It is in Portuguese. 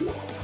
you